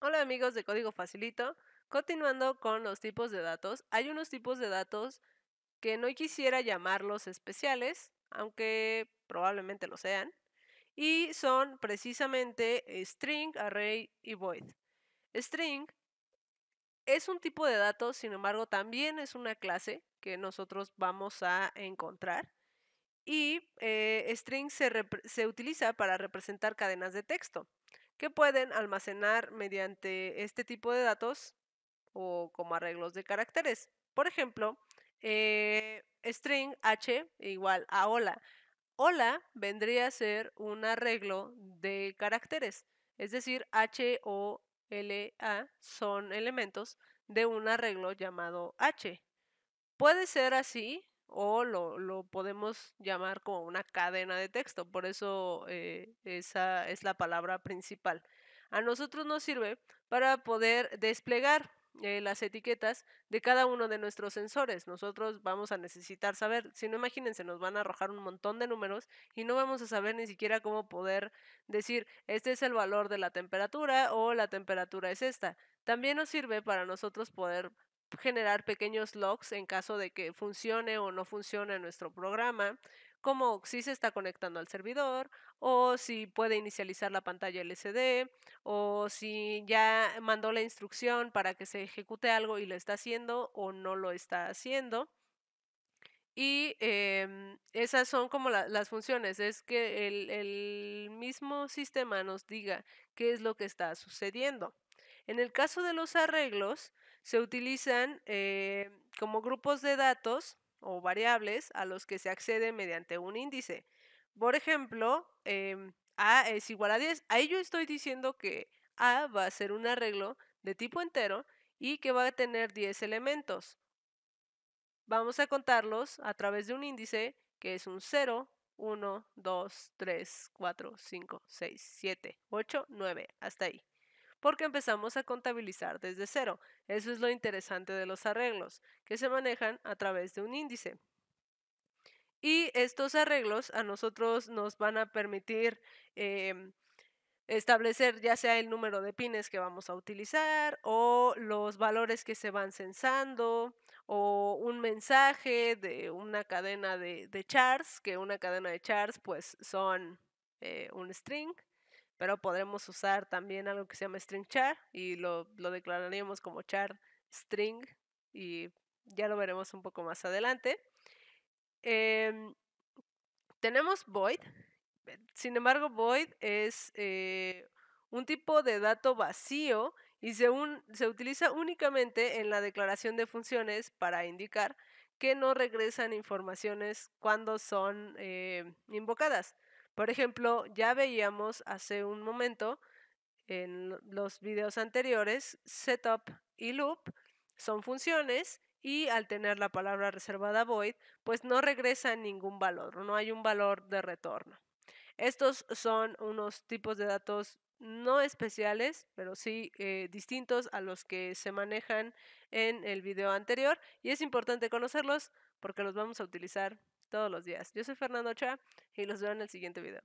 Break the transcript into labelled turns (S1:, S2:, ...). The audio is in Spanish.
S1: Hola amigos de Código Facilito. Continuando con los tipos de datos, hay unos tipos de datos que no quisiera llamarlos especiales, aunque probablemente lo sean, y son precisamente string, array y void. String es un tipo de datos, sin embargo también es una clase que nosotros vamos a encontrar. Y eh, string se, se utiliza para representar cadenas de texto que pueden almacenar mediante este tipo de datos o como arreglos de caracteres. Por ejemplo, eh, string h igual a hola. Hola vendría a ser un arreglo de caracteres, es decir, h o l a son elementos de un arreglo llamado h. Puede ser así o lo, podemos llamar como una cadena de texto, por eso eh, esa es la palabra principal. A nosotros nos sirve para poder desplegar eh, las etiquetas de cada uno de nuestros sensores. Nosotros vamos a necesitar saber, si no imagínense, nos van a arrojar un montón de números y no vamos a saber ni siquiera cómo poder decir, este es el valor de la temperatura o la temperatura es esta. También nos sirve para nosotros poder generar pequeños logs en caso de que funcione o no funcione nuestro programa, como si se está conectando al servidor o si puede inicializar la pantalla LCD o si ya mandó la instrucción para que se ejecute algo y lo está haciendo o no lo está haciendo. Y em, esas son como las funciones, es que el, el mismo sistema nos diga qué es lo que está sucediendo. En el caso de los arreglos, se utilizan eh, como grupos de datos o variables a los que se accede mediante un índice. Por ejemplo, em, A es igual a 10. Ahí yo estoy diciendo que A va a ser un arreglo de tipo entero y que va a tener 10 elementos. Vamos a contarlos a través de un índice que es un 0, 1, 2, 3, 4, 5, 6, 7, 8, 9, hasta ahí porque empezamos a contabilizar desde cero. Eso es lo interesante de los arreglos, que se manejan a través de un índice. Y estos arreglos a nosotros nos van a permitir em, establecer ya sea el número de pines que vamos a utilizar o los valores que se van censando o un mensaje de una cadena de, de chars, que una cadena de chars pues son eh, un string pero podremos usar también algo que se llama string char y lo, declararíamos como char string y ya lo veremos un poco más adelante. Em, tenemos void, sin embargo void es eh, un tipo de dato vacío y se, se utiliza únicamente en la declaración de funciones para indicar que no regresan informaciones cuando son eh, invocadas. Por ejemplo, ya veíamos hace un momento en los videos anteriores, setup y loop son funciones y al tener la palabra reservada void, pues no regresa ningún valor, no hay un valor de retorno. Estos son unos tipos de datos no especiales, pero sí eh, distintos a los que se manejan en el video anterior y es importante conocerlos porque los vamos a utilizar todos los días. Yo soy Fernando Cha y los veo en el siguiente video.